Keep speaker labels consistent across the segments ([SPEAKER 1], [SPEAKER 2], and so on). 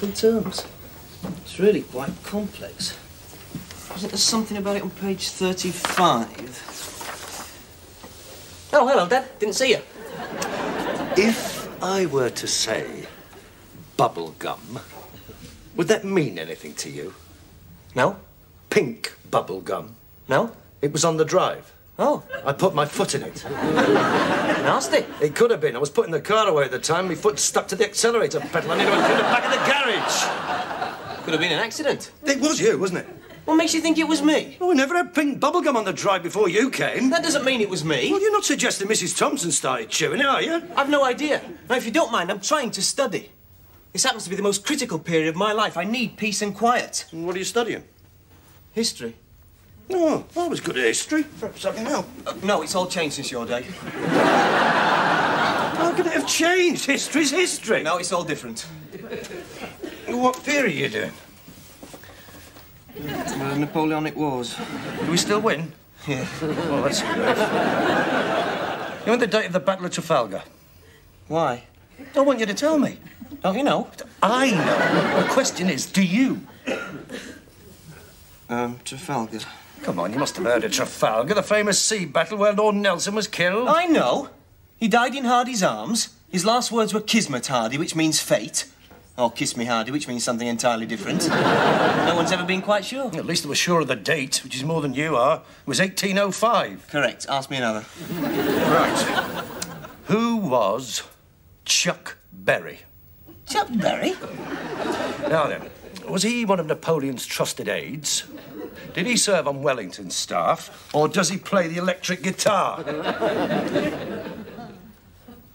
[SPEAKER 1] explain it in simple terms. It's really quite complex. Wasn't there something about it on page 35? Oh, hello, Dad. Didn't see you.
[SPEAKER 2] If I were to say bubble gum, would that mean anything to you?
[SPEAKER 1] No?
[SPEAKER 2] Pink bubble gum.
[SPEAKER 1] No?
[SPEAKER 2] It was on the drive.
[SPEAKER 1] Oh,
[SPEAKER 2] I put my foot in it.
[SPEAKER 1] nasty.
[SPEAKER 2] It could have been. I was putting the car away at the time. My foot stuck to the accelerator pedal and it went through the back of the garage.
[SPEAKER 1] Could have been an accident.
[SPEAKER 2] It was you, wasn't it?
[SPEAKER 1] What makes you think it was me?
[SPEAKER 2] Oh, we never had pink bubblegum on the drive before you came.
[SPEAKER 1] That doesn't mean it was me.
[SPEAKER 2] Well, you're not suggesting Mrs. Thompson started chewing it, are you?
[SPEAKER 1] I've no idea. Now, if you don't mind, I'm trying to study. This happens to be the most critical period of my life. I need peace and quiet.
[SPEAKER 2] And what are you studying?
[SPEAKER 1] History.
[SPEAKER 2] Oh, I was good at history. Perhaps I can help.
[SPEAKER 1] Uh, no, it's all changed since your day.
[SPEAKER 2] How can it have changed? History's history.
[SPEAKER 1] No, it's all different.
[SPEAKER 2] What theory are you doing?
[SPEAKER 1] Uh, Napoleonic Wars.
[SPEAKER 2] Do we still win?
[SPEAKER 1] Yeah.
[SPEAKER 2] Well, that's good. You want the date of the Battle of Trafalgar?
[SPEAKER 1] Why?
[SPEAKER 2] I want you to tell me.
[SPEAKER 1] Don't you know?
[SPEAKER 2] I know. The question is, do you?
[SPEAKER 1] Um, Trafalgar.
[SPEAKER 2] Come on, you must have heard of Trafalgar, the famous sea battle where Lord Nelson was killed.
[SPEAKER 1] I know. He died in Hardy's arms. His last words were Kismet Hardy, which means fate. Or Kiss Me Hardy, which means something entirely different. no one's ever been quite sure.
[SPEAKER 2] At least they were sure of the date, which is more than you are. It was 1805.
[SPEAKER 1] Correct. Ask me another.
[SPEAKER 2] Right. Who was Chuck Berry?
[SPEAKER 1] Chuck Berry?
[SPEAKER 2] Now then, was he one of Napoleon's trusted aides? Did he serve on Wellington's staff? Or does he play the electric guitar?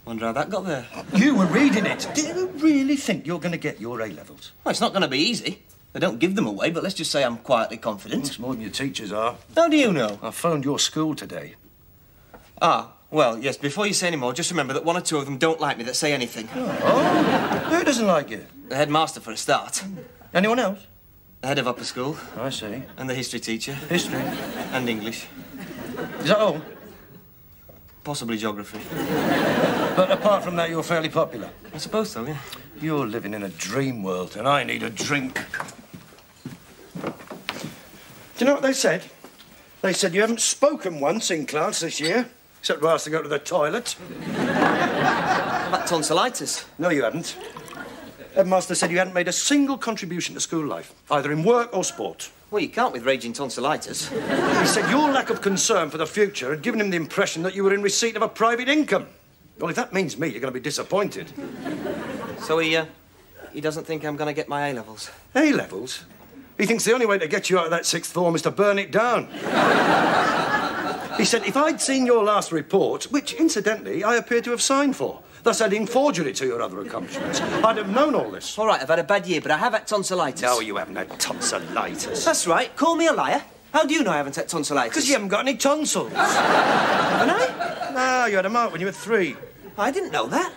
[SPEAKER 1] Wonder how that got there.
[SPEAKER 2] You were reading it. Do you really think you're going to get your A levels?
[SPEAKER 1] Well, it's not going to be easy. They don't give them away, but let's just say I'm quietly confident.
[SPEAKER 2] It's more than your teachers are.
[SPEAKER 1] How do you know?
[SPEAKER 2] I phoned your school today.
[SPEAKER 1] Ah, well, yes, before you say any more, just remember that one or two of them don't like me that say anything.
[SPEAKER 2] Oh, who doesn't like you?
[SPEAKER 1] The headmaster, for a start.
[SPEAKER 2] Anyone else?
[SPEAKER 1] The head of upper school.
[SPEAKER 2] Oh, I see.
[SPEAKER 1] And the history teacher.
[SPEAKER 2] History.
[SPEAKER 1] And English.
[SPEAKER 2] Is that all?
[SPEAKER 1] Possibly geography.
[SPEAKER 2] But apart from that, you're fairly popular.
[SPEAKER 1] I suppose so, yeah.
[SPEAKER 2] You're living in a dream world, and I need a drink. Do you know what they said? They said you haven't spoken once in class this year, except whilst to go to the toilet.
[SPEAKER 1] That tonsillitis.
[SPEAKER 2] No, you haven't. Headmaster said you hadn't made a single contribution to school life, either in work or sport.
[SPEAKER 1] Well, you can't with raging tonsillitis.
[SPEAKER 2] He said your lack of concern for the future had given him the impression that you were in receipt of a private income. Well, if that means me, you're going to be disappointed.
[SPEAKER 1] So he, uh, he doesn't think I'm going to get my A-levels.
[SPEAKER 2] A levels? He thinks the only way to get you out of that sixth form is to burn it down. he said if I'd seen your last report, which incidentally I appear to have signed for, thus adding forgery to your other accomplishments, I'd have known all this.
[SPEAKER 1] All right, I've had a bad year, but I have had tonsillitis.
[SPEAKER 2] No, you haven't had tonsillitis.
[SPEAKER 1] That's right. Call me a liar. How do you know I haven't had tonsillitis?
[SPEAKER 2] Because you haven't got any tonsils.
[SPEAKER 1] Haven't I?
[SPEAKER 2] no, you had a mark when you were three.
[SPEAKER 1] I didn't know that.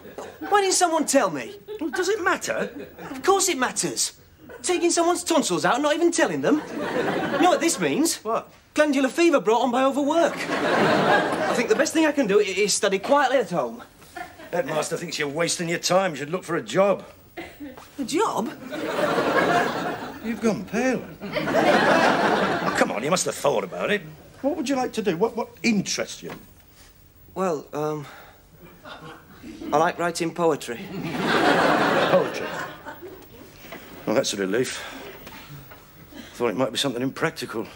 [SPEAKER 1] Why didn't someone tell me?
[SPEAKER 2] Well, does it matter?
[SPEAKER 1] Of course it matters. Taking someone's tonsils out and not even telling them. You know what this means?
[SPEAKER 2] What?
[SPEAKER 1] Glandular fever brought on by overwork. I think the best thing I can do is study quietly at home.
[SPEAKER 2] Headmaster thinks you're wasting your time. You should look for a job.
[SPEAKER 1] A job?
[SPEAKER 2] You've gone pale. Oh, come on, you must have thought about it. What would you like to do? What, what interests you?
[SPEAKER 1] Well, um... I like writing poetry.
[SPEAKER 2] Poetry. Well, that's a relief. Thought it might be something impractical.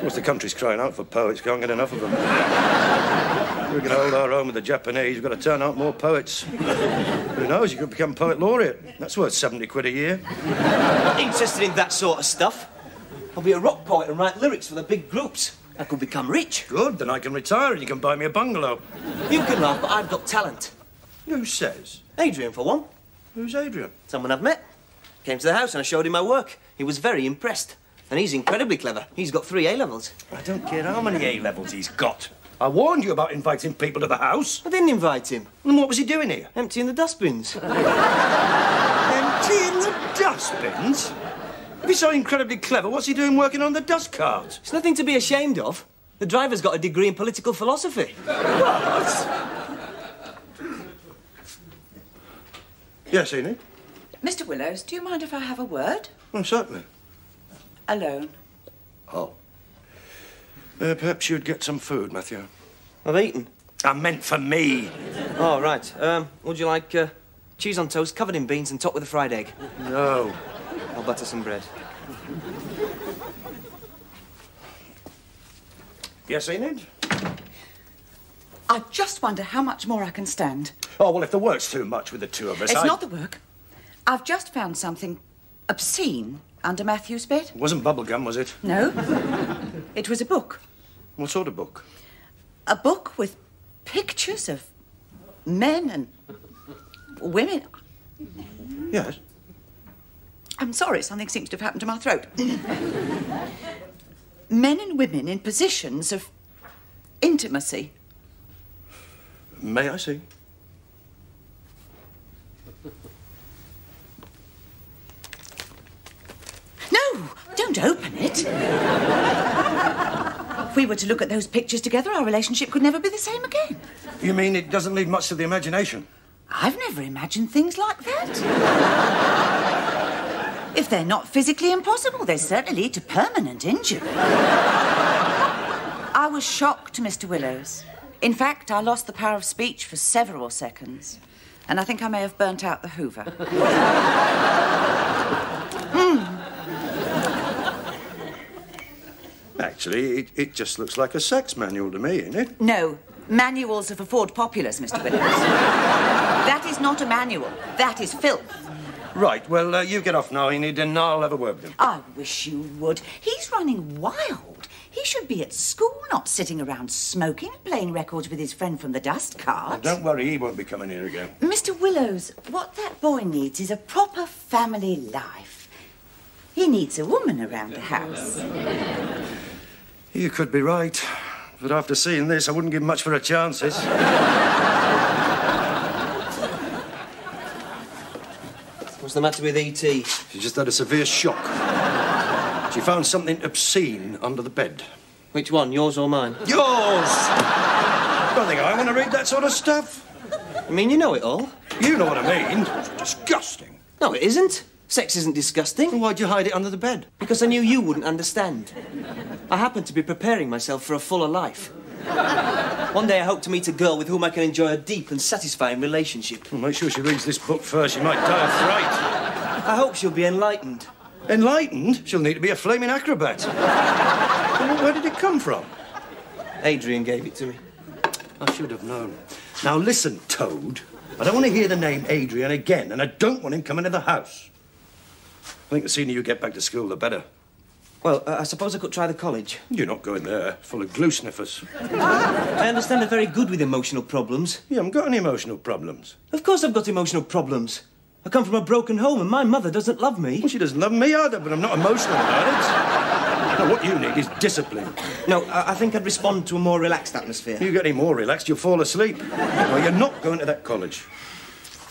[SPEAKER 2] Of course, the country's crying out for poets. Can't get enough of them. We're going to hold our own with the Japanese, we've got to turn out more poets. Who knows? You could become poet laureate. That's worth 70 quid a year.
[SPEAKER 1] Not interested in that sort of stuff. I'll be a rock poet and write lyrics for the big groups. I could become rich.
[SPEAKER 2] Good, then I can retire and you can buy me a bungalow.
[SPEAKER 1] You can laugh, but I've got talent.
[SPEAKER 2] Who says?
[SPEAKER 1] Adrian, for one.
[SPEAKER 2] Who's Adrian?
[SPEAKER 1] Someone I've met. Came to the house and I showed him my work. He was very impressed. And he's incredibly clever. He's got three A-levels.
[SPEAKER 2] I don't care how many A levels he's got. I warned you about inviting people to the house.
[SPEAKER 1] I didn't invite him.
[SPEAKER 2] And what was he doing here?
[SPEAKER 1] Emptying the dustbins.
[SPEAKER 2] Emptying the dustbins? If he's so incredibly clever, what's he doing working on the dust carts?
[SPEAKER 1] It's nothing to be ashamed of. The driver's got a degree in political philosophy.
[SPEAKER 2] What? Yes, Enid?
[SPEAKER 3] Mr. Willows, do you mind if I have a word?
[SPEAKER 2] Oh, certainly.
[SPEAKER 3] Alone.
[SPEAKER 2] Oh. Uh, perhaps you'd get some food, Matthew.
[SPEAKER 1] I've eaten.
[SPEAKER 2] I meant for me.
[SPEAKER 1] Oh, right. Um, would you like uh, cheese on toast covered in beans and topped with a fried egg?
[SPEAKER 2] No.
[SPEAKER 1] I'll butter some bread.
[SPEAKER 2] Yes, Enid?
[SPEAKER 3] I just wonder how much more I can stand.
[SPEAKER 2] Oh, well, if the work's too much with the two of us,
[SPEAKER 3] It's
[SPEAKER 2] I...
[SPEAKER 3] not the work. I've just found something obscene under Matthew's bed.
[SPEAKER 2] It wasn't bubblegum, was it?
[SPEAKER 3] No. it was a book.
[SPEAKER 2] What sort of book?
[SPEAKER 3] A book with pictures of men and women.
[SPEAKER 2] Yes.
[SPEAKER 3] I'm sorry, something seems to have happened to my throat. men and women in positions of intimacy.
[SPEAKER 2] May I see?
[SPEAKER 3] No, don't open it. if we were to look at those pictures together, our relationship could never be the same again.
[SPEAKER 2] You mean it doesn't leave much to the imagination?
[SPEAKER 3] I've never imagined things like that. if they're not physically impossible, they certainly lead to permanent injury. I was shocked, Mr. Willows. In fact, I lost the power of speech for several seconds. And I think I may have burnt out the Hoover.
[SPEAKER 2] Actually, it, it just looks like a sex manual to me, isn't it?
[SPEAKER 3] No, manuals of a Ford Populars, Mr. Willows. that is not a manual. That is filth.
[SPEAKER 2] Right, well, uh, you get off now, Enid, and I'll have a word with him.
[SPEAKER 3] I wish you would. He's running wild. He should be at school, not sitting around smoking and playing records with his friend from the dust cart.
[SPEAKER 2] Don't worry, he won't be coming here again.
[SPEAKER 3] Mr. Willows, what that boy needs is a proper family life. He needs a woman around the house.
[SPEAKER 2] You could be right. But after seeing this, I wouldn't give much for her chances.
[SPEAKER 1] What's the matter with E.T.?
[SPEAKER 2] She just had a severe shock. She found something obscene under the bed.
[SPEAKER 1] Which one, yours or mine?
[SPEAKER 2] Yours! Don't think I want to read that sort of stuff.
[SPEAKER 1] I mean, you know it all.
[SPEAKER 2] You know what I mean. It's disgusting.
[SPEAKER 1] No, it isn't. Sex isn't disgusting.
[SPEAKER 2] Why'd you hide it under the bed?
[SPEAKER 1] Because I knew you wouldn't understand. I happen to be preparing myself for a fuller life. One day I hope to meet a girl with whom I can enjoy a deep and satisfying relationship.
[SPEAKER 2] Well, make sure she reads this book first. She might die of fright.
[SPEAKER 1] I hope she'll be enlightened.
[SPEAKER 2] Enlightened? She'll need to be a flaming acrobat. Where did it come from?
[SPEAKER 1] Adrian gave it to me.
[SPEAKER 2] I should have known. Now listen, Toad. I don't want to hear the name Adrian again, and I don't want him coming to the house. I think the sooner you get back to school, the better.
[SPEAKER 1] Well, uh, I suppose I could try the college.
[SPEAKER 2] You're not going there, full of glue sniffers.
[SPEAKER 1] I understand they're very good with emotional problems.
[SPEAKER 2] You haven't got any emotional problems.
[SPEAKER 1] Of course I've got emotional problems. I come from a broken home and my mother doesn't love me.
[SPEAKER 2] Well, she doesn't love me either, but I'm not emotional about it. Now, what you need is discipline.
[SPEAKER 1] No, I, I think I'd respond to a more relaxed atmosphere.
[SPEAKER 2] You get any more relaxed, you'll fall asleep. Well, you're not going to that college.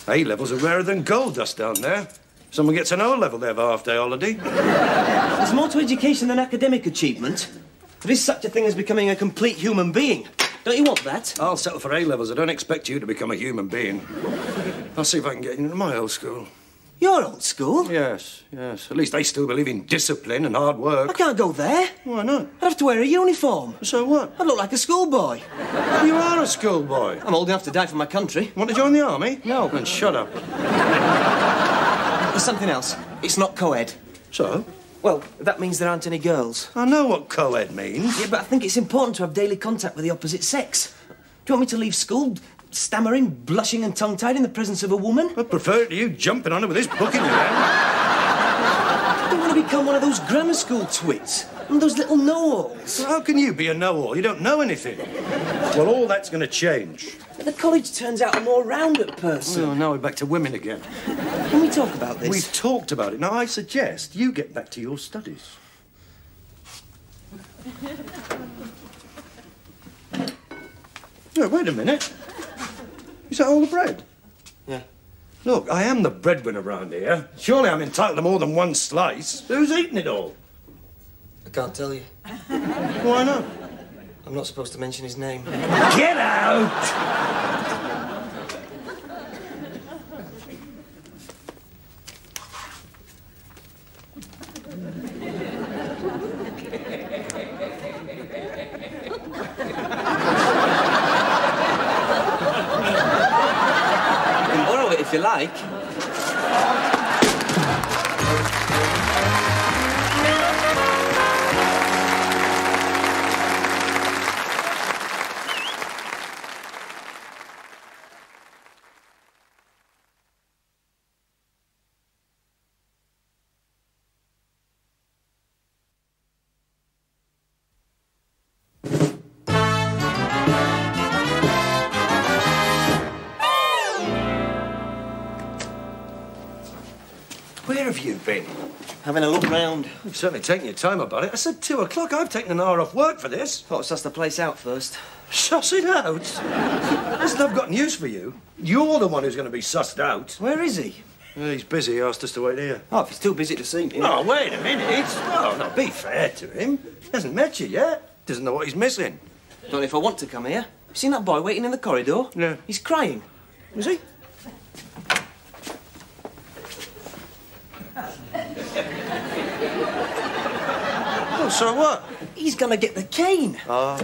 [SPEAKER 2] A levels are rarer than gold dust down there. Someone gets an O level, they have a half day holiday.
[SPEAKER 1] There's more to education than academic achievement. There is such a thing as becoming a complete human being. Don't you want that?
[SPEAKER 2] I'll settle for A levels. I don't expect you to become a human being. I'll see if I can get into my old school.
[SPEAKER 1] Your old school?
[SPEAKER 2] Yes, yes. At least they still believe in discipline and hard work.
[SPEAKER 1] I can't go there.
[SPEAKER 2] Why not?
[SPEAKER 1] I'd have to wear a uniform.
[SPEAKER 2] So what?
[SPEAKER 1] I'd look like a schoolboy.
[SPEAKER 2] You are a schoolboy.
[SPEAKER 1] I'm old enough to die for my country.
[SPEAKER 2] Want to join the army?
[SPEAKER 1] No.
[SPEAKER 2] Then shut up.
[SPEAKER 1] There's something else. It's not co-ed.
[SPEAKER 2] So?
[SPEAKER 1] Well, that means there aren't any girls.
[SPEAKER 2] I know what co-ed means.
[SPEAKER 1] Yeah, but I think it's important to have daily contact with the opposite sex. Do you want me to leave school stammering, blushing and tongue-tied in the presence of a woman?
[SPEAKER 2] I prefer it to you jumping on it with this book in your hand.
[SPEAKER 1] I don't want to become one of those grammar school twits. One of those little know-alls.
[SPEAKER 2] So how can you be a know-all? You don't know anything. Well, all that's going to change.
[SPEAKER 1] The college turns out a more rounded person.
[SPEAKER 2] So now we're back to women again.
[SPEAKER 1] Can we talk about this?
[SPEAKER 2] We've talked about it. Now, I suggest you get back to your studies. No, wait a minute. Is that all the bread?
[SPEAKER 1] Yeah.
[SPEAKER 2] Look, I am the breadwinner round here. Surely I'm entitled to more than one slice. Who's eating it all?
[SPEAKER 1] I can't tell you.
[SPEAKER 2] Why not?
[SPEAKER 1] I'm not supposed to mention his name.
[SPEAKER 2] Get out!
[SPEAKER 1] you can
[SPEAKER 2] borrow it if you like.
[SPEAKER 1] Having a look round.
[SPEAKER 2] You've certainly taken your time about it. I said two o'clock. I've taken an hour off work for this.
[SPEAKER 1] Thought I'd suss the place out first.
[SPEAKER 2] Suss it out. Listen, I've got news for you. You're the one who's going to be sussed out.
[SPEAKER 1] Where is he?
[SPEAKER 2] He's busy. He asked us to wait here.
[SPEAKER 1] Oh, if he's too busy to see me.
[SPEAKER 2] Oh, wait a minute. Oh, no, be fair to him. He hasn't met you yet. Doesn't know what he's missing.
[SPEAKER 1] Don't know if I want to come here. You seen that boy waiting in the corridor?
[SPEAKER 2] Yeah.
[SPEAKER 1] He's crying.
[SPEAKER 2] Is he? Oh, so what?
[SPEAKER 1] He's gonna get the cane.
[SPEAKER 2] Ah.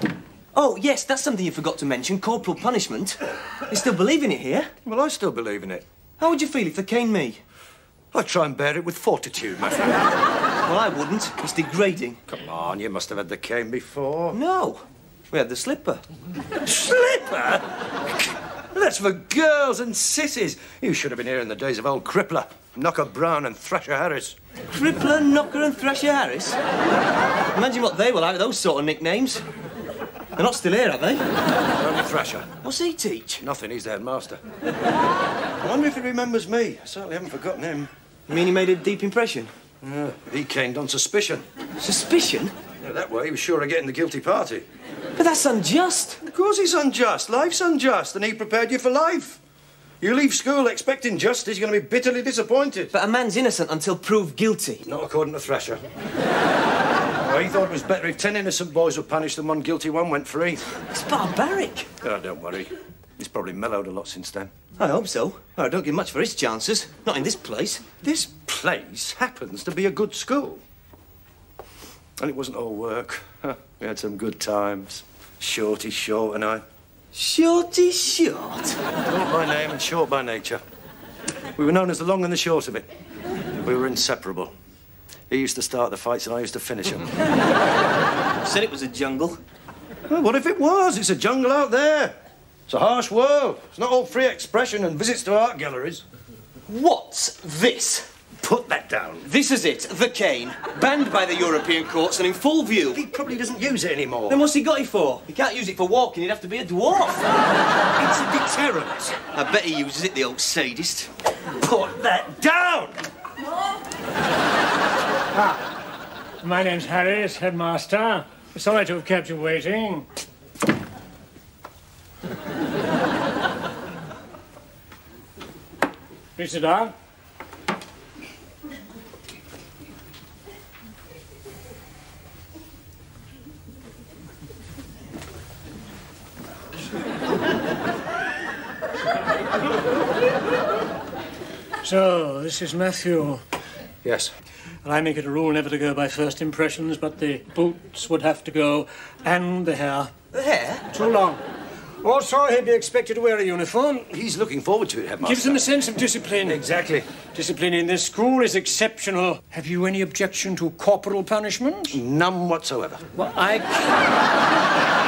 [SPEAKER 1] Oh, yes, that's something you forgot to mention. Corporal punishment. You still believe in it here?
[SPEAKER 2] Well, I still believe in it.
[SPEAKER 1] How would you feel if they caned me?
[SPEAKER 2] I'd try and bear it with fortitude, my friend.
[SPEAKER 1] Well, I wouldn't. It's degrading.
[SPEAKER 2] Come on, you must have had the cane before.
[SPEAKER 1] No. We had the slipper.
[SPEAKER 2] Slipper? That's for girls and sissies. You should have been here in the days of old Crippler, Knocker Brown and Thrasher Harris.
[SPEAKER 1] Crippler, Knocker and Thrasher Harris. Imagine what they were like with those sort of nicknames. They're not still here, are they?
[SPEAKER 2] Only Thrasher.
[SPEAKER 1] What's he teach?
[SPEAKER 2] Nothing, he's the headmaster. I wonder if he remembers me. I certainly haven't forgotten him.
[SPEAKER 1] You mean he made a deep impression?
[SPEAKER 2] Yeah, he came on suspicion.
[SPEAKER 1] Suspicion?
[SPEAKER 2] Yeah, that way he was sure of getting the guilty party.
[SPEAKER 1] But that's unjust.
[SPEAKER 2] Of course it's unjust. Life's unjust, and he prepared you for life. You leave school expecting justice, you're going to be bitterly disappointed.
[SPEAKER 1] But a man's innocent until proved guilty.
[SPEAKER 2] Not according to Thrasher. oh, he thought it was better if ten innocent boys were punished than one guilty one went free.
[SPEAKER 1] It's barbaric.
[SPEAKER 2] Oh, don't worry. He's probably mellowed a lot since then.
[SPEAKER 1] I hope so. I don't give much for his chances. Not in this place.
[SPEAKER 2] This place happens to be a good school. And it wasn't all work. we had some good times. Shorty Short and I.
[SPEAKER 1] Shorty short.
[SPEAKER 2] Short by name and short by nature. We were known as the long and the short of it. We were inseparable. He used to start the fights and I used to finish them.
[SPEAKER 1] Said it was a jungle.
[SPEAKER 2] well, what if it was? It's a jungle out there. It's a harsh world. It's not all free expression and visits to art galleries.
[SPEAKER 1] What's this?
[SPEAKER 2] Put that down.
[SPEAKER 1] This is it, the cane. Banned by the European courts and in full view.
[SPEAKER 2] He probably doesn't use it anymore.
[SPEAKER 1] Then what's he got it for? He can't use it for walking, he'd have to be a dwarf.
[SPEAKER 2] It's a deterrent.
[SPEAKER 1] I bet he uses it, the old sadist.
[SPEAKER 2] Put that down!
[SPEAKER 4] Ah, my name's Harris, headmaster. Sorry to have kept you waiting. Please sit down. So, this is Matthew.
[SPEAKER 2] Yes.
[SPEAKER 4] And I make it a rule never to go by first impressions, but the boots would have to go, and the hair.
[SPEAKER 1] The hair?
[SPEAKER 4] Too long. Also, he'd be expected to wear a uniform.
[SPEAKER 2] He's looking forward to it, Headmaster.
[SPEAKER 4] Gives him a sense of discipline.
[SPEAKER 2] Exactly.
[SPEAKER 4] Discipline in this school is exceptional. Have you any objection to corporal punishment?
[SPEAKER 2] None whatsoever.
[SPEAKER 4] Well, I.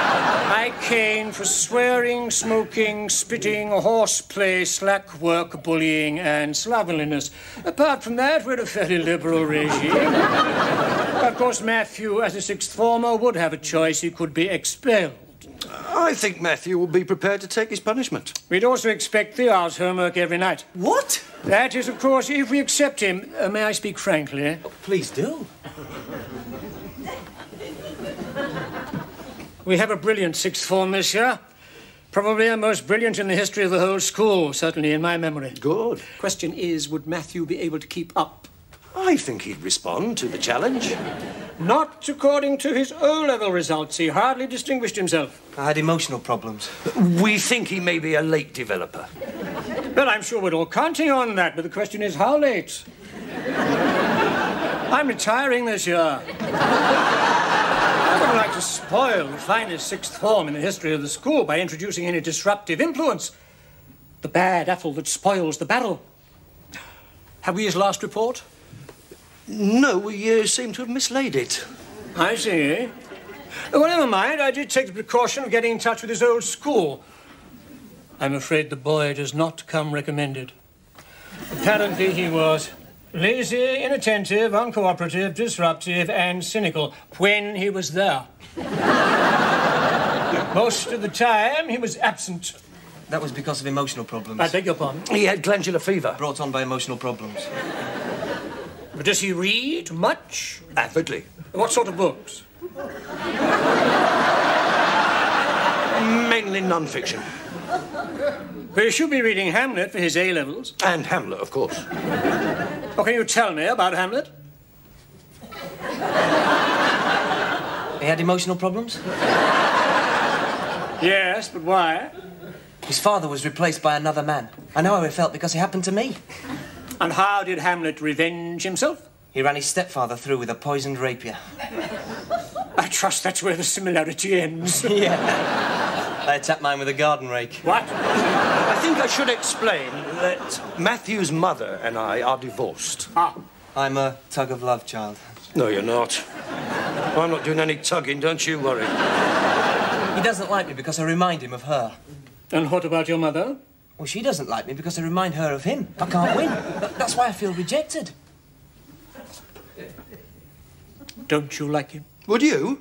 [SPEAKER 4] I cane for swearing, smoking, spitting, horseplay, slack work, bullying, and slovenliness. Apart from that, we're a fairly liberal regime. of course, Matthew, as a sixth former, would have a choice. He could be expelled.
[SPEAKER 2] I think Matthew will be prepared to take his punishment.
[SPEAKER 4] We'd also expect the arts homework every night.
[SPEAKER 1] What?
[SPEAKER 4] That is, of course, if we accept him. Uh, may I speak frankly?
[SPEAKER 1] Please do.
[SPEAKER 4] We have a brilliant sixth form this year. Probably the most brilliant in the history of the whole school, certainly in my memory.
[SPEAKER 2] Good.
[SPEAKER 5] Question is, would Matthew be able to keep up?
[SPEAKER 2] I think he'd respond to the challenge.
[SPEAKER 4] Not according to his O level results. He hardly distinguished himself.
[SPEAKER 1] I had emotional problems.
[SPEAKER 2] We think he may be a late developer.
[SPEAKER 4] Well, I'm sure we're all counting on that, but the question is how late? I'm retiring this year. I wouldn't like to spoil the finest sixth form in the history of the school by introducing any disruptive influence. The bad apple that spoils the barrel. Have we his last report?
[SPEAKER 2] No, we uh, seem to have mislaid it.
[SPEAKER 4] I see. Well, never mind. I did take the precaution of getting in touch with his old school. I'm afraid the boy does not come recommended. Apparently, he was lazy, inattentive, uncooperative, disruptive, and cynical when he was there. Most of the time, he was absent.
[SPEAKER 1] That was because of emotional problems.
[SPEAKER 4] I beg your pardon.
[SPEAKER 2] He had glandular fever.
[SPEAKER 1] Brought on by emotional problems.
[SPEAKER 4] But does he read much?
[SPEAKER 2] Avidly.
[SPEAKER 4] What sort of books?
[SPEAKER 2] Mainly non-fiction.
[SPEAKER 4] Well, he should be reading Hamlet for his A levels.
[SPEAKER 2] And Hamlet, of course.
[SPEAKER 4] What can you tell me about Hamlet?
[SPEAKER 1] He had emotional problems?
[SPEAKER 4] Yes, but why?
[SPEAKER 1] His father was replaced by another man. I know how he felt because it happened to me.
[SPEAKER 4] And how did Hamlet revenge himself?
[SPEAKER 1] He ran his stepfather through with a poisoned rapier.
[SPEAKER 4] I trust that's where the similarity ends.
[SPEAKER 1] yeah. I attacked mine with a garden rake.
[SPEAKER 4] What?
[SPEAKER 2] I think I should explain that Matthew's mother and I are divorced.
[SPEAKER 4] Ah,
[SPEAKER 1] I'm a tug of love child.
[SPEAKER 2] No, you're not. I'm not doing any tugging, don't you worry.
[SPEAKER 1] He doesn't like me because I remind him of her.
[SPEAKER 4] and what about your mother?
[SPEAKER 1] Well, she doesn't like me because I remind her of him. I can't win. That's why I feel rejected.
[SPEAKER 4] Don't you like him?
[SPEAKER 2] Would you?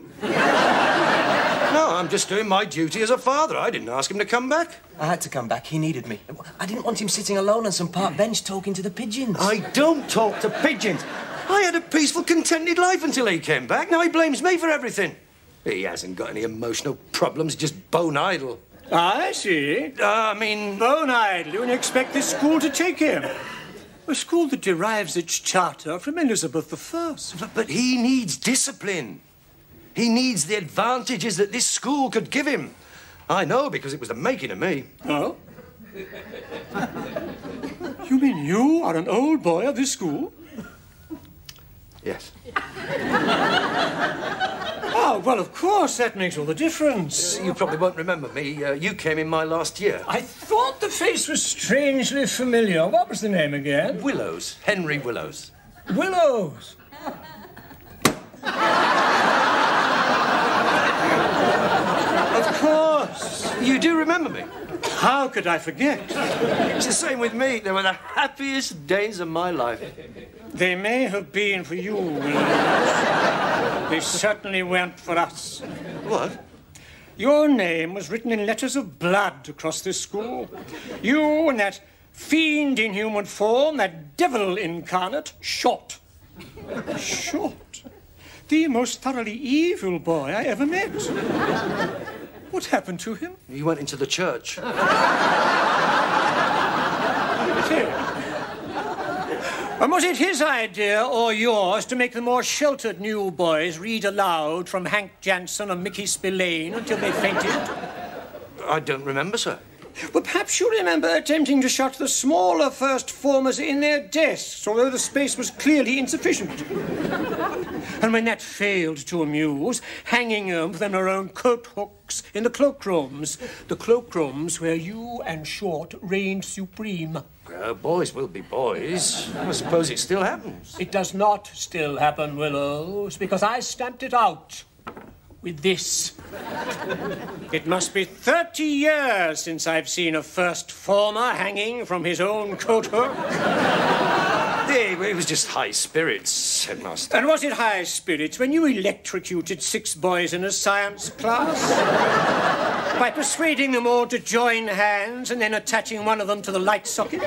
[SPEAKER 2] No, I'm just doing my duty as a father. I didn't ask him to come back.
[SPEAKER 1] I had to come back. He needed me. I didn't want him sitting alone on some park bench talking to the pigeons.
[SPEAKER 2] I don't talk to pigeons. I had a peaceful, contented life until he came back. Now he blames me for everything. He hasn't got any emotional problems, just bone idle.
[SPEAKER 4] I see.
[SPEAKER 2] Uh, I mean,
[SPEAKER 4] Bone idle, and you expect this school to take him? A school that derives its charter from Elizabeth I.
[SPEAKER 2] but, but he needs discipline. He needs the advantages that this school could give him. I know because it was the making of me.
[SPEAKER 4] Oh? You mean you are an old boy of this school?
[SPEAKER 2] Yes.
[SPEAKER 4] Oh, well, of course, that makes all the difference.
[SPEAKER 2] You probably won't remember me. Uh, you came in my last year.
[SPEAKER 4] I thought the face was strangely familiar. What was the name again?
[SPEAKER 2] Willows. Henry Willows.
[SPEAKER 4] Willows. of course.
[SPEAKER 2] You do remember me?
[SPEAKER 4] How could I forget?
[SPEAKER 2] It's the same with me. They were the happiest days of my life.
[SPEAKER 4] They may have been for you, They certainly weren't for us.
[SPEAKER 2] What?
[SPEAKER 4] Your name was written in letters of blood across this school. You and that fiend in human form, that devil incarnate, Short. Short. The most thoroughly evil boy I ever met. What happened to him?
[SPEAKER 2] He went into the church.
[SPEAKER 4] And was it his idea or yours to make the more sheltered new boys read aloud from Hank Janson and Mickey Spillane until they fainted?
[SPEAKER 2] I don't remember, sir.
[SPEAKER 4] Well, perhaps you remember attempting to shut the smaller first formers in their desks, although the space was clearly insufficient. And when that failed to amuse, hanging um, them from their own coat hooks in the cloakrooms. The cloakrooms where you and Short reigned supreme.
[SPEAKER 2] Well, boys will be boys. I suppose it still happens.
[SPEAKER 4] It does not still happen, Willows, because I stamped it out with this. It must be 30 years since I've seen a first former hanging from his own coat hook.
[SPEAKER 2] It, it was just high spirits, headmaster.
[SPEAKER 4] And was it high spirits when you electrocuted six boys in a science class? By persuading them all to join hands and then attaching one of them to the light socket?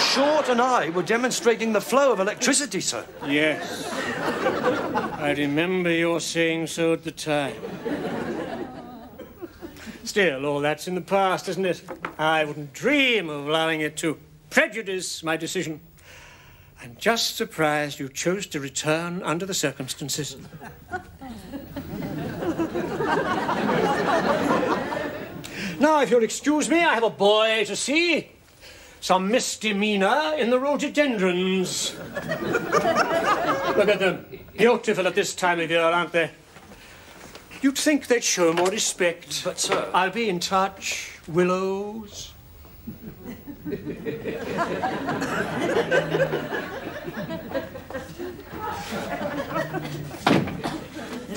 [SPEAKER 2] Short and I were demonstrating the flow of electricity, sir.
[SPEAKER 4] Yes. I remember your saying so at the time. Still, all that's in the past, isn't it? I wouldn't dream of allowing it to prejudice my decision. I'm just surprised you chose to return under the circumstances. now, if you'll excuse me, I have a boy to see. Some misdemeanor in the rhododendrons. Look at them. Beautiful at this time of year, aren't they? You'd think they'd show more respect.
[SPEAKER 2] But, sir-
[SPEAKER 4] I'll be in touch. Willows.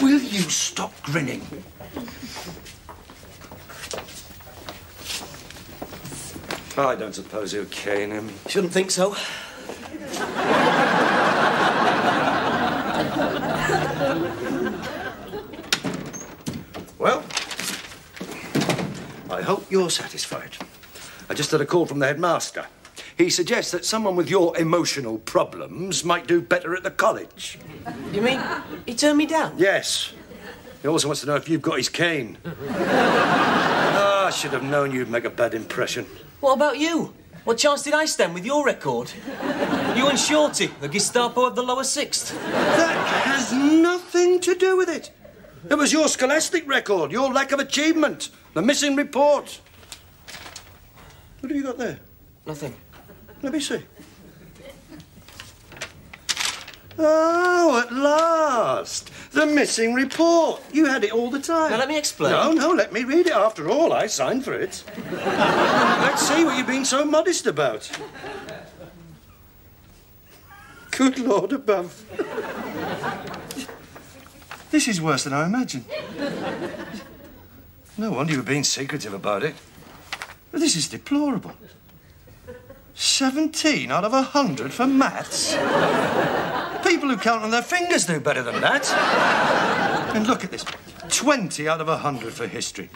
[SPEAKER 2] Will you stop grinning? I don't suppose he'll cane him.
[SPEAKER 1] Shouldn't think so.
[SPEAKER 2] Well, I hope you're satisfied. I just had a call from the headmaster. He suggests that someone with your emotional problems might do better at the college.
[SPEAKER 1] You mean he turned me down?
[SPEAKER 2] Yes. He also wants to know if you've got his cane. Ah, I should have known you'd make a bad impression.
[SPEAKER 1] What about you? What chance did I stand with your record? You and Shorty, the Gestapo of the lower sixth.
[SPEAKER 2] That has nothing to do with it. It was your scholastic record, your lack of achievement, the missing report. What have you got there?
[SPEAKER 1] Nothing.
[SPEAKER 2] Let me see. Oh, at last! The missing report. You had it all the time.
[SPEAKER 1] Now let me explain.
[SPEAKER 2] No, no, let me read it. After all, I signed for it. Let's see what you've been so modest about. Good Lord above. This is worse than I imagined. No wonder you were being secretive about it. But this is deplorable. 17 out of 100 for maths. People who count on their fingers do better than that. And look at this 20 out of 100 for history.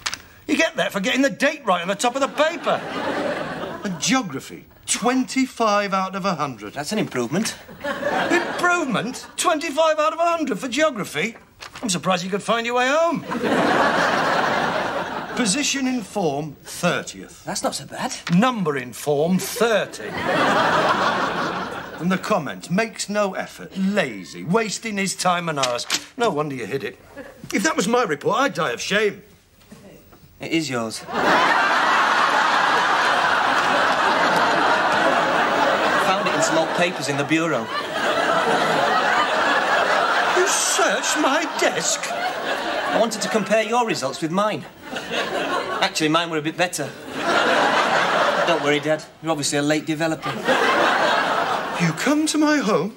[SPEAKER 2] You get that for getting the date right on the top of the paper. And geography 25 out of 100.
[SPEAKER 1] That's an improvement.
[SPEAKER 2] Improvement? 25 out of 100 for geography? I'm surprised you could find your way home. Position in form, 30th.
[SPEAKER 1] That's not so bad.
[SPEAKER 2] Number in form, 30. and the comment, makes no effort, lazy, wasting his time and ours. No wonder you hid it. If that was my report, I'd die of shame.
[SPEAKER 1] It is yours. Found it in some old papers in the bureau.
[SPEAKER 2] You searched my desk?
[SPEAKER 1] I wanted to compare your results with mine. Actually, mine were a bit better. Don't worry, Dad. You're obviously a late developer.
[SPEAKER 2] You come to my home,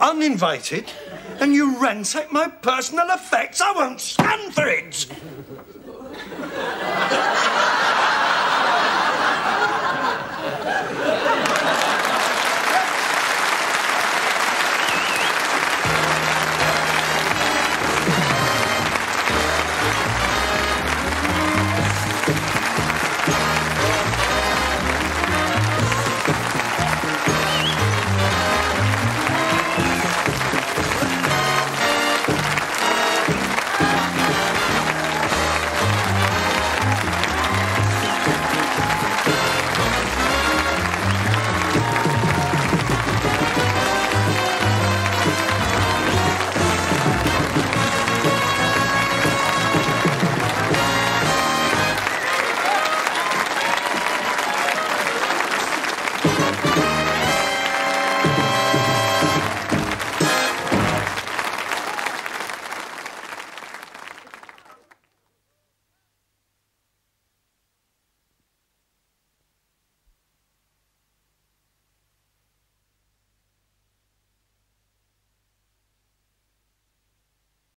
[SPEAKER 2] uninvited, and you ransack my personal effects. I won't stand for it.